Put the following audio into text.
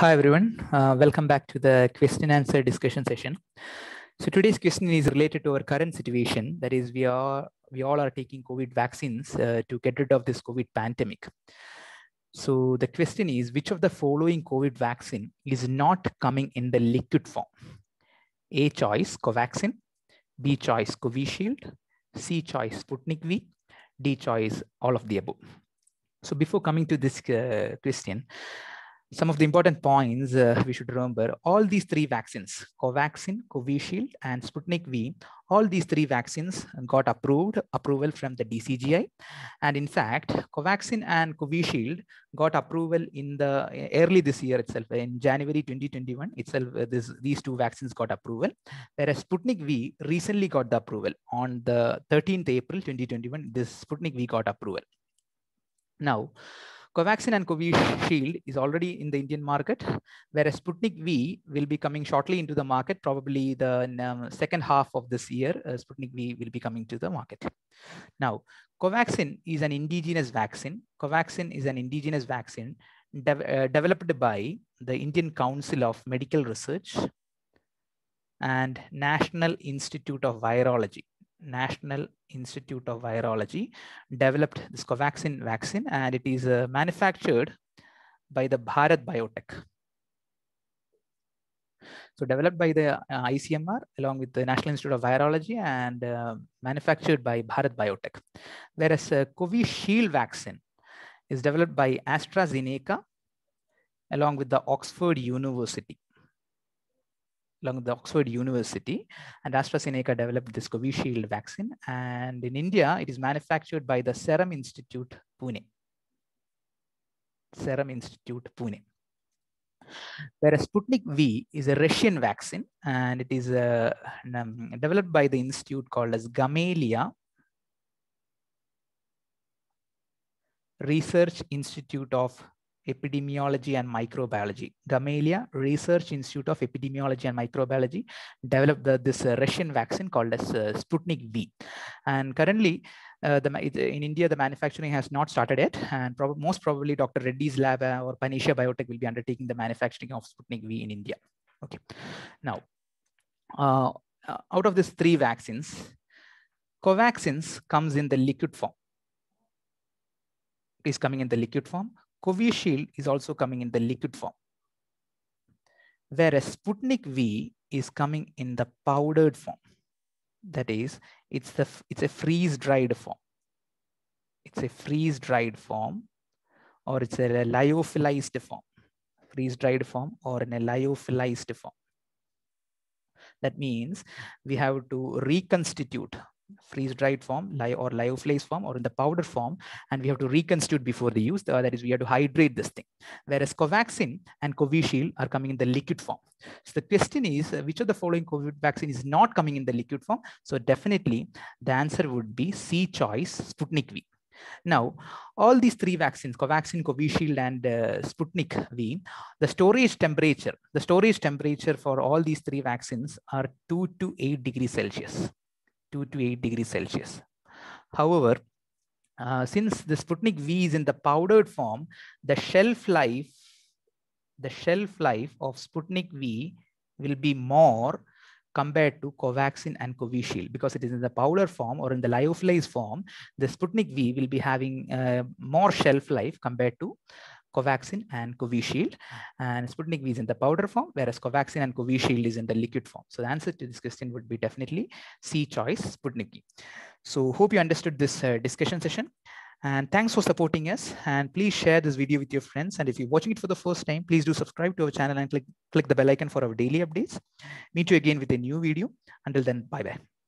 Hi, everyone. Uh, welcome back to the question answer discussion session. So today's question is related to our current situation. That is, we are we all are taking COVID vaccines uh, to get rid of this COVID pandemic. So the question is, which of the following COVID vaccine is not coming in the liquid form? A choice, Covaxin. B choice, Covishield. C choice, Sputnik V. D choice, all of the above. So before coming to this uh, question, some of the important points uh, we should remember all these three vaccines covaxin covishield and sputnik v all these three vaccines got approved approval from the dcgi and in fact covaxin and covishield got approval in the early this year itself in january 2021 itself uh, this, these two vaccines got approval. Whereas sputnik v recently got the approval on the 13th april 2021 this sputnik v got approval. Now Covaxin and Covishield is already in the Indian market, whereas Sputnik V will be coming shortly into the market, probably the um, second half of this year, uh, Sputnik V will be coming to the market. Now, Covaxin is an indigenous vaccine. Covaxin is an indigenous vaccine de uh, developed by the Indian Council of Medical Research and National Institute of Virology. National Institute of Virology developed this Covaxin vaccine and it is uh, manufactured by the Bharat Biotech. So developed by the uh, ICMR along with the National Institute of Virology and uh, manufactured by Bharat Biotech. Whereas uh, Covishield vaccine is developed by AstraZeneca along with the Oxford University along with the Oxford University and AstraZeneca developed this Covishield vaccine. And in India, it is manufactured by the Serum Institute, Pune. Serum Institute, Pune. Whereas Sputnik V is a Russian vaccine and it is uh, um, developed by the institute called as Gamaleya Research Institute of Epidemiology and Microbiology. Gamaleya Research Institute of Epidemiology and Microbiology developed the, this uh, Russian vaccine called as uh, Sputnik V. And currently, uh, the, in India, the manufacturing has not started yet. And prob most probably Dr. Reddy's lab uh, or Panacea Biotech will be undertaking the manufacturing of Sputnik V in India. Okay. Now, uh, out of these three vaccines, Covaxins comes in the liquid form. Is coming in the liquid form. Covishield is also coming in the liquid form. Whereas Sputnik V is coming in the powdered form. That is, it's, the, it's a freeze-dried form. It's a freeze-dried form or it's a lyophilized form. Freeze-dried form or in a lyophilized form. That means we have to reconstitute freeze dried form or lyophilized form or in the powder form and we have to reconstitute before the use. That is we have to hydrate this thing. Whereas covaxin and covishield are coming in the liquid form. So the question is uh, which of the following covid vaccine is not coming in the liquid form? So definitely the answer would be c choice sputnik v. Now, all these three vaccines, Covaxin, Covishield, and uh, Sputnik V, the storage temperature, the storage temperature for all these three vaccines are 2 to 8 degrees Celsius. 2 to 8 degrees Celsius. However, uh, since the Sputnik V is in the powdered form, the shelf life, the shelf life of Sputnik V will be more compared to Covaxin and Covishield because it is in the powder form or in the lyophilized form, the Sputnik V will be having uh, more shelf life compared to Covaxin and Covishield. And Sputnik V is in the powder form, whereas Covaxin and Covishield is in the liquid form. So the answer to this question would be definitely C choice, Sputnik V. So hope you understood this uh, discussion session. And thanks for supporting us. And please share this video with your friends. And if you're watching it for the first time, please do subscribe to our channel and click, click the bell icon for our daily updates. Meet you again with a new video. Until then, bye-bye.